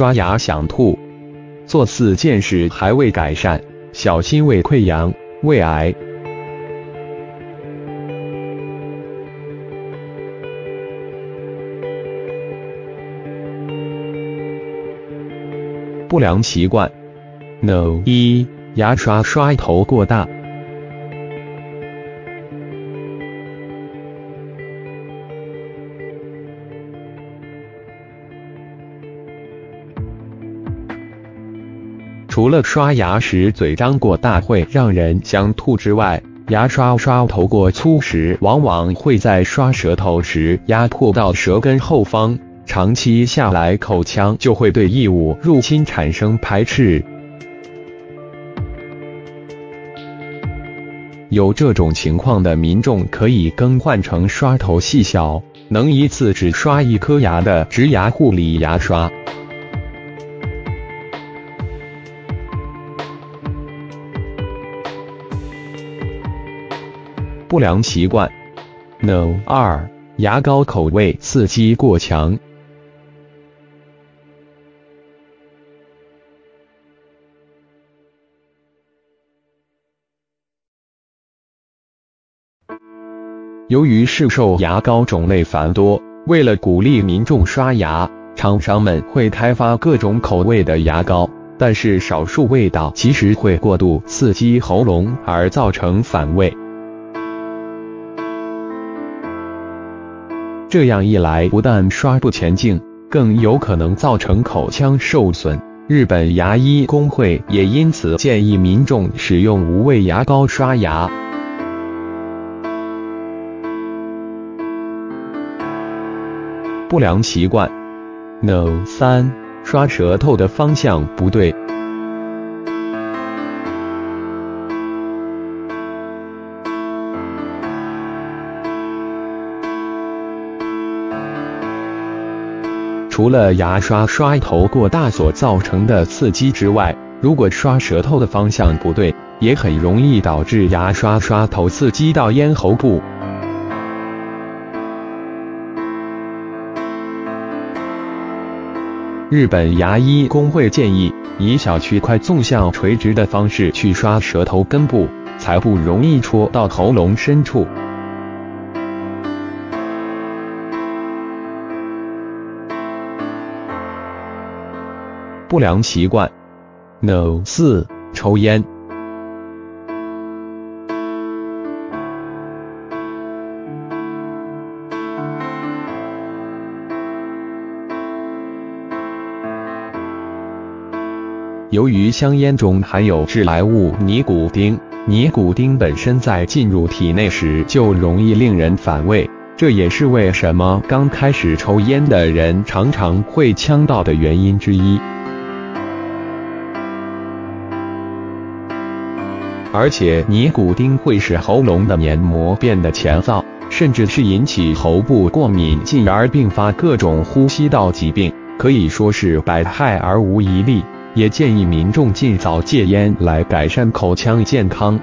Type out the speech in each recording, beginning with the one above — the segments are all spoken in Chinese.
刷牙想吐，做四件事还未改善，小心胃溃疡、胃癌。不良习惯：No 一，牙刷刷头过大。除了刷牙时嘴张过大会让人想吐之外，牙刷刷头过粗时，往往会在刷舌头时压迫到舌根后方。长期下来，口腔就会对异物入侵产生排斥。有这种情况的民众可以更换成刷头细小、能一次只刷一颗牙的直牙护理牙刷。不良习惯：No. 二，牙膏口味刺激过强。由于市售牙膏种类繁多，为了鼓励民众刷牙，厂商们会开发各种口味的牙膏。但是少数味道其实会过度刺激喉咙，而造成反胃。这样一来，不但刷不前进，更有可能造成口腔受损。日本牙医工会也因此建议民众使用无味牙膏刷牙。不良习惯，No 三，刷舌头的方向不对。除了牙刷刷头过大所造成的刺激之外，如果刷舌头的方向不对，也很容易导致牙刷刷头刺激到咽喉部。日本牙医工会建议，以小区块纵向垂直的方式去刷舌头根部，才不容易戳到喉咙深处。不良习惯：No 四，抽烟。由于香烟中含有致癌物尼古丁，尼古丁本身在进入体内时就容易令人反胃，这也是为什么刚开始抽烟的人常常会呛到的原因之一。而且尼古丁会使喉咙的黏膜变得乾燥，甚至是引起喉部过敏，进而并发各种呼吸道疾病，可以说是百害而无一利。也建议民众尽早戒烟，来改善口腔健康。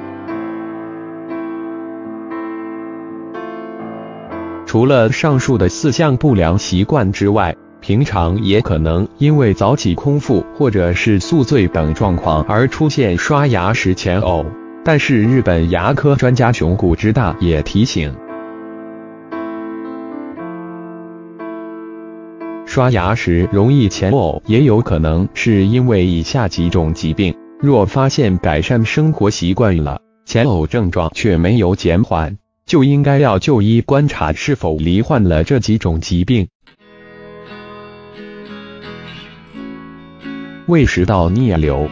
除了上述的四项不良习惯之外，平常也可能因为早起空腹或者是宿醉等状况而出现刷牙时前呕。但是日本牙科专家熊谷之大也提醒。刷牙时容易前呕，也有可能是因为以下几种疾病。若发现改善生活习惯了，前呕症状却没有减缓，就应该要就医观察是否罹患了这几种疾病。胃食道逆流。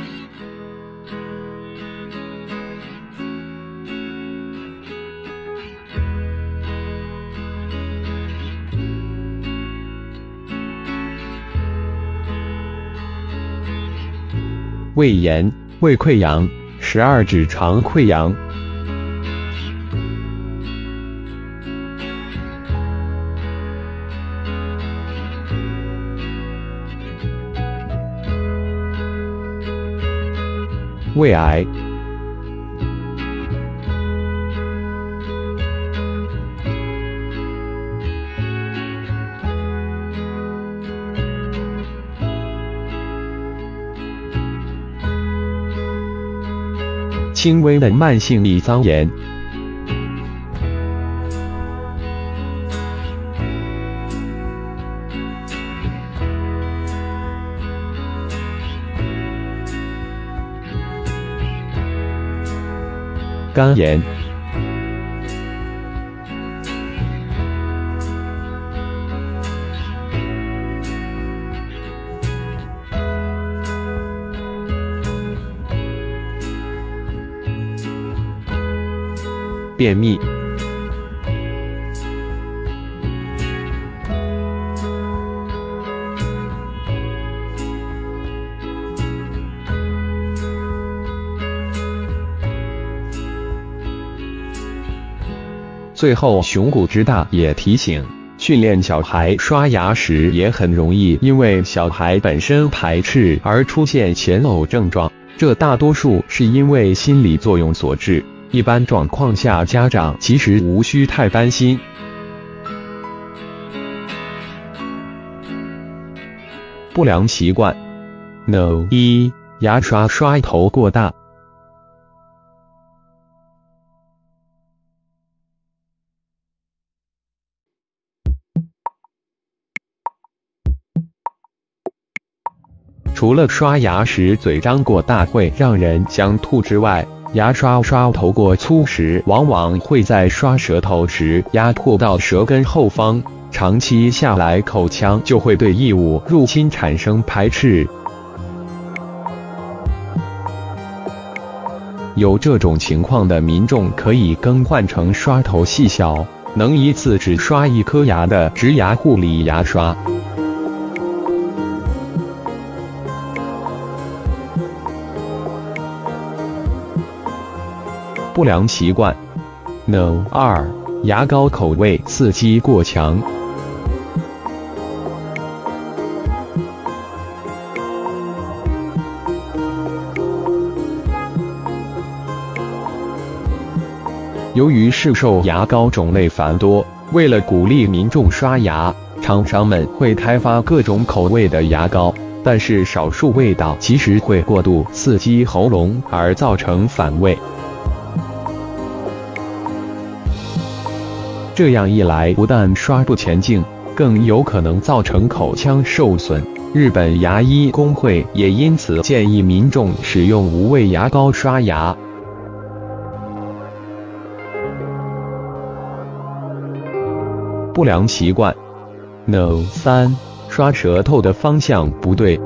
胃炎、胃溃疡、十二指肠溃疡、胃癌轻微的慢性胃肠炎。肝炎、便秘。最后，熊谷之大也提醒，训练小孩刷牙时也很容易因为小孩本身排斥而出现前呕症状，这大多数是因为心理作用所致。一般状况下，家长其实无需太担心。不良习惯，No 一，牙刷刷头过大。除了刷牙时嘴张过大会让人想吐之外，牙刷刷头过粗时，往往会在刷舌头时压迫到舌根后方，长期下来口腔就会对异物入侵产生排斥。有这种情况的民众可以更换成刷头细小、能一次只刷一颗牙的直牙护理牙刷。不良习惯，No. 二，牙膏口味刺激过强。由于市售牙膏种类繁多，为了鼓励民众刷牙，厂商们会开发各种口味的牙膏，但是少数味道其实会过度刺激喉咙而造成反胃。这样一来，不但刷不前进，更有可能造成口腔受损。日本牙医工会也因此建议民众使用无味牙膏刷牙。不良习惯，No 三，刷舌头的方向不对。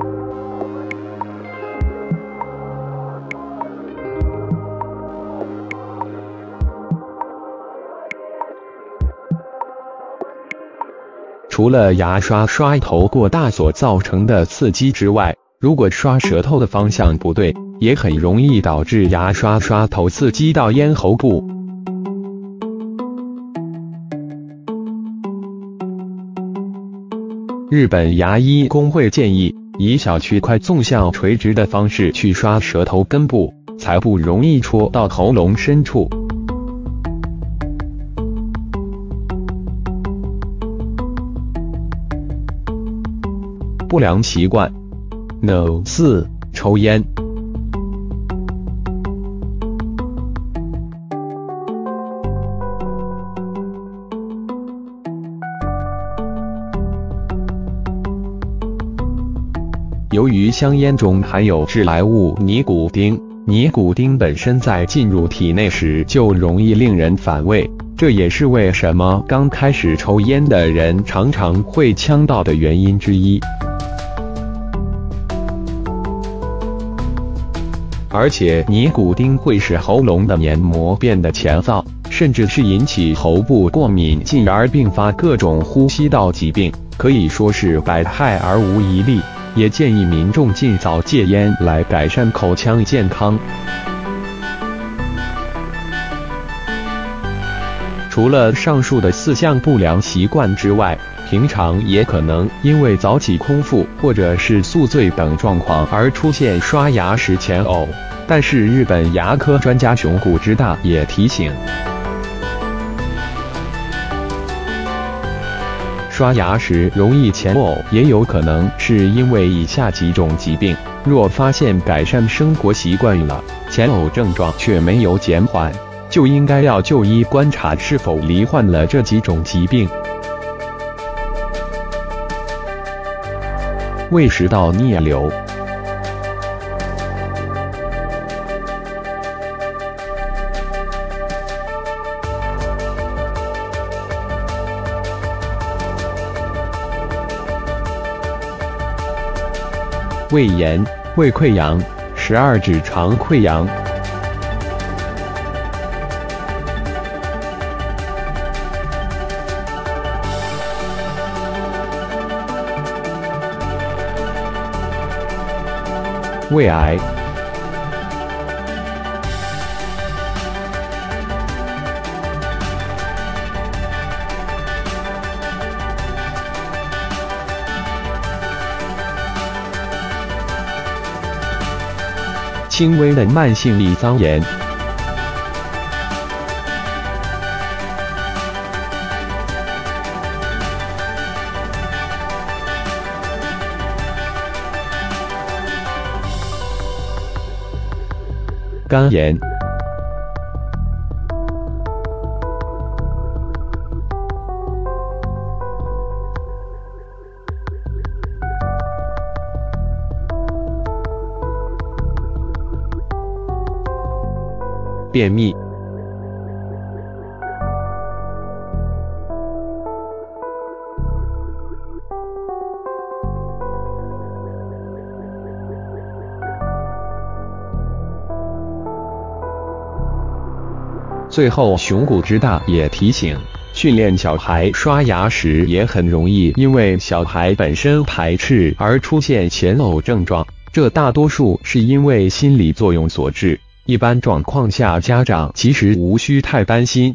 除了牙刷刷头过大所造成的刺激之外，如果刷舌头的方向不对，也很容易导致牙刷刷头刺激到咽喉部。日本牙医工会建议，以小区块纵向垂直的方式去刷舌头根部，才不容易戳到喉咙深处。不良习惯，No 四，抽烟。由于香烟中含有致癌物尼古丁，尼古丁本身在进入体内时就容易令人反胃，这也是为什么刚开始抽烟的人常常会呛到的原因之一。而且尼古丁会使喉咙的黏膜变得前燥，甚至是引起喉部过敏，进而并发各种呼吸道疾病，可以说是百害而无一利。也建议民众尽早戒烟，来改善口腔健康。除了上述的四项不良习惯之外，平常也可能因为早起空腹或者是宿醉等状况而出现刷牙时前呕。但是日本牙科专家熊谷之大也提醒，刷牙时容易前呕，也有可能是因为以下几种疾病：若发现改善生活习惯了，前呕症状却没有减缓，就应该要就医观察是否罹患了这几种疾病。胃食道逆流。胃炎、胃溃疡、十二指肠溃疡、胃癌。轻微的慢性胃脏炎、肝炎、便秘。最后，熊谷之大也提醒，训练小孩刷牙时也很容易因为小孩本身排斥而出现前呕症状，这大多数是因为心理作用所致。一般状况下，家长其实无需太担心。